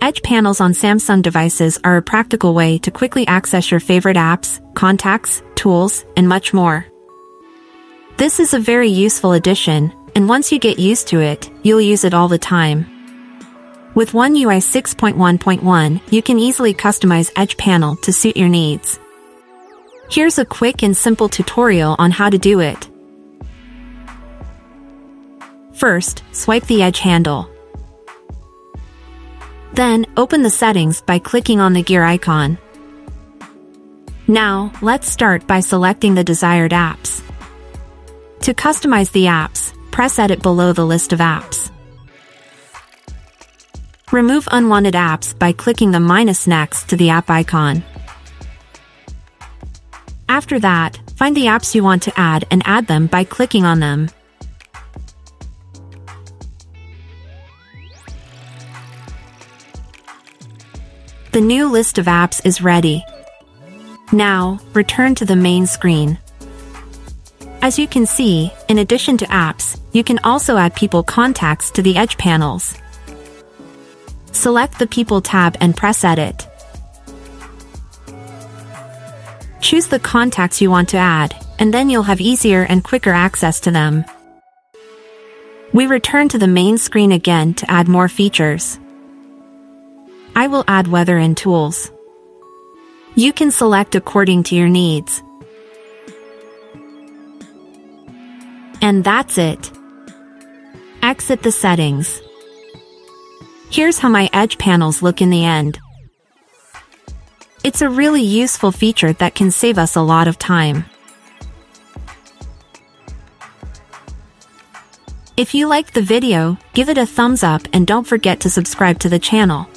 Edge panels on Samsung devices are a practical way to quickly access your favorite apps, contacts, tools, and much more. This is a very useful addition, and once you get used to it, you'll use it all the time. With One UI 6.1.1, you can easily customize Edge panel to suit your needs. Here's a quick and simple tutorial on how to do it. First, swipe the Edge handle. Then, open the settings by clicking on the gear icon. Now, let's start by selecting the desired apps. To customize the apps, press Edit below the list of apps. Remove unwanted apps by clicking the minus next to the app icon. After that, find the apps you want to add and add them by clicking on them. The new list of apps is ready. Now, return to the main screen. As you can see, in addition to apps, you can also add people contacts to the Edge panels. Select the People tab and press Edit. Choose the contacts you want to add, and then you'll have easier and quicker access to them. We return to the main screen again to add more features. I will add weather and tools. You can select according to your needs. And that's it. Exit the settings. Here's how my edge panels look in the end. It's a really useful feature that can save us a lot of time. If you liked the video, give it a thumbs up and don't forget to subscribe to the channel.